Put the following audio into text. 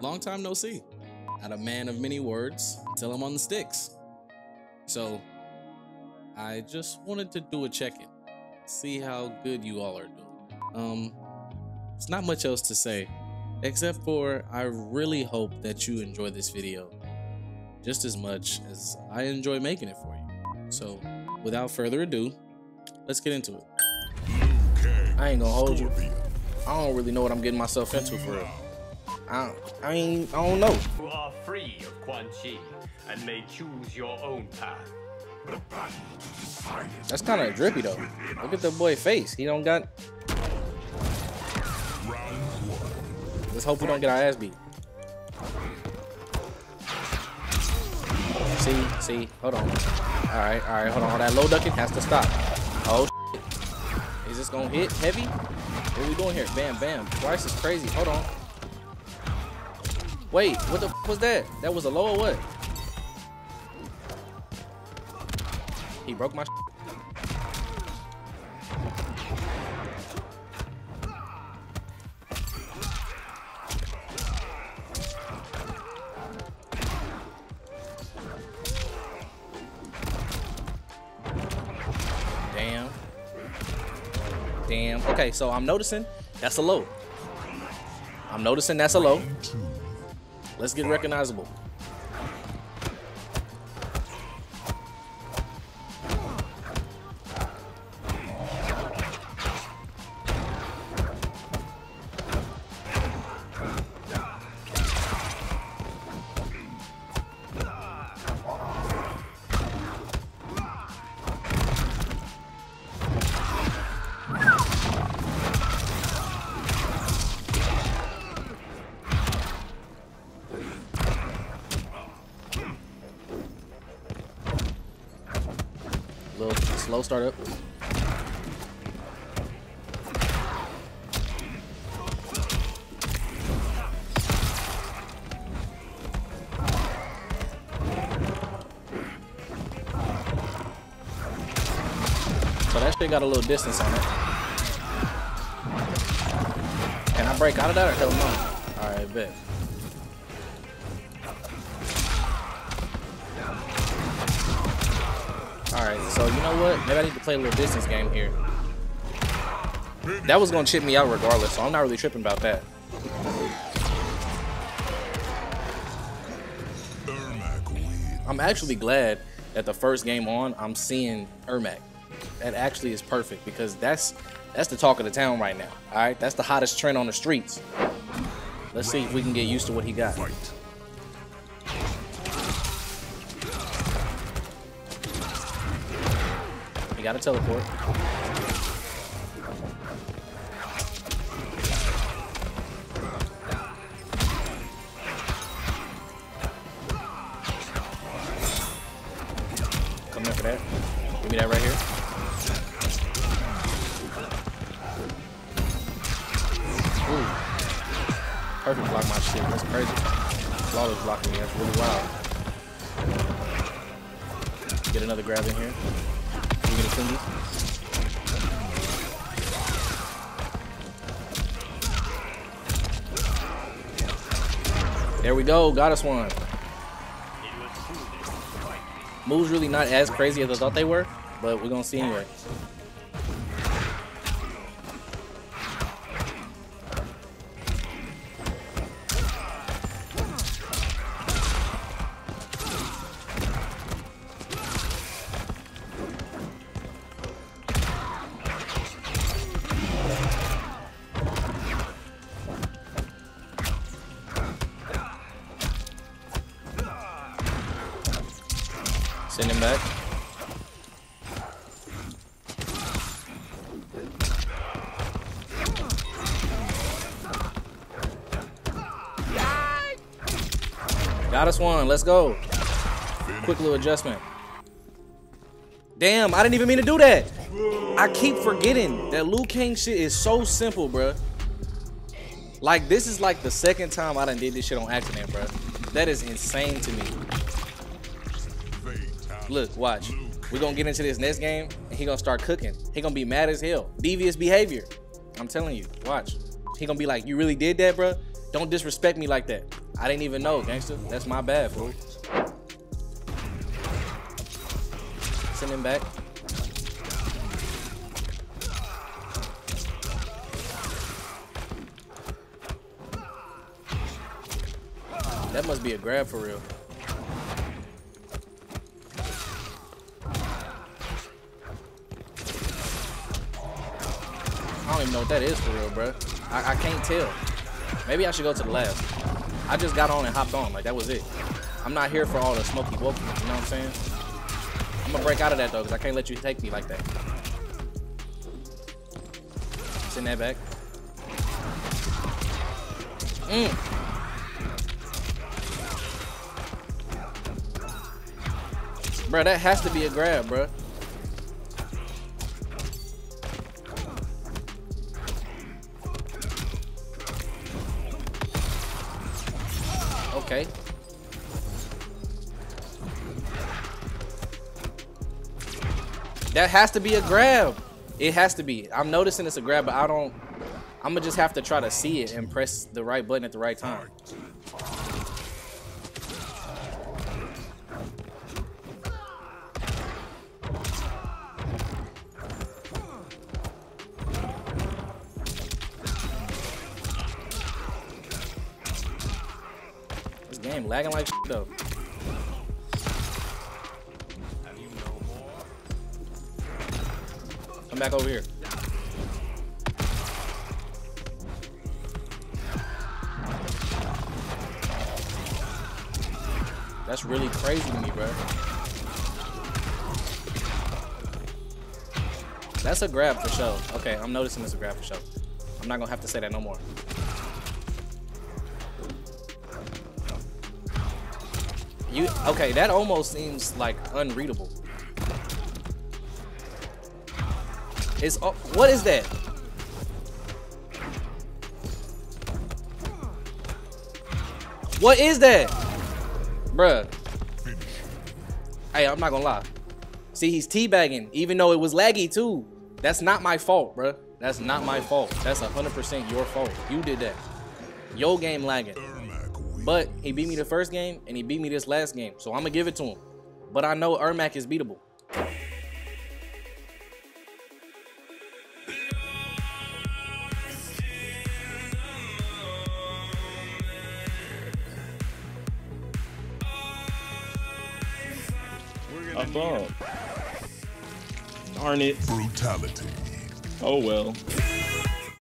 long time no see. Not a man of many words until I'm on the sticks. So I just wanted to do a check-in, see how good you all are doing. Um, it's not much else to say, except for I really hope that you enjoy this video just as much as I enjoy making it for you. So without further ado, let's get into it. I ain't gonna hold you. I don't really know what I'm getting myself into for real. I, I mean, I don't know. You are free of Quan Chi and may choose your own path. That's kind of drippy though. Look at the boy face. He don't got. Let's hope we don't get our ass beat. See, see, hold on. All right, all right, hold on. That low ducking has to stop. Oh, shit. is this gonna hit heavy? What are we doing here? Bam, bam. Bryce is crazy. Hold on. Wait, what the was that? That was a low or what? He broke my. Damn. Damn. Okay, so I'm noticing that's a low. I'm noticing that's a low. Let's get recognizable. Slow start up. So that shit got a little distance on it. Can I break out of that or hell no? Alright, bet. Alright, so you know what? Maybe I need to play a little distance game here. That was gonna chip me out regardless, so I'm not really tripping about that. I'm actually glad that the first game on, I'm seeing Ermac. That actually is perfect because that's that's the talk of the town right now. All right, that's the hottest trend on the streets. Let's see if we can get used to what he got. He gotta teleport. Come in for that. Give me that right here. Ooh. Perfect block my shit. That's crazy. Flawless blocking me. That's really wild. Get another grab in here. You get a thingy. There we go. Got us one. Moves really not as crazy as I thought they were, but we're gonna see anyway. Back. Got us one. Let's go. Quick little adjustment. Damn, I didn't even mean to do that. I keep forgetting that Liu Kang shit is so simple, bruh. Like, this is like the second time I done did this shit on accident, bruh. That is insane to me. Look, watch. We're gonna get into this next game, and he gonna start cooking. He gonna be mad as hell. Devious behavior. I'm telling you. Watch. He gonna be like, you really did that, bro? Don't disrespect me like that. I didn't even know, gangster. That's my bad, fool. Send him back. That must be a grab for real. I don't even know what that is for real, bro. I, I can't tell. Maybe I should go to the lab. I just got on and hopped on. Like, that was it. I'm not here for all the smoky woke. You know what I'm saying? I'm gonna break out of that, though, because I can't let you take me like that. Send that back. Mm. Bro, that has to be a grab, bro. Okay. That has to be a grab. It has to be. I'm noticing it's a grab, but I don't. I'm gonna just have to try to see it and press the right button at the right time. Lagging like shit, though. Come back over here. That's really crazy to me, bro. That's a grab for sure. Okay, I'm noticing it's a grab for sure. I'm not gonna have to say that no more. You okay? That almost seems like unreadable. It's oh, what is that? What is that, bruh? Hey, I'm not gonna lie. See, he's teabagging, even though it was laggy too. That's not my fault, bruh. That's not my fault. That's 100% your fault. You did that. Your game lagging. But he beat me the first game, and he beat me this last game. So I'm gonna give it to him. But I know Ermac is beatable. I thought. Darn it. Brutality. Oh well.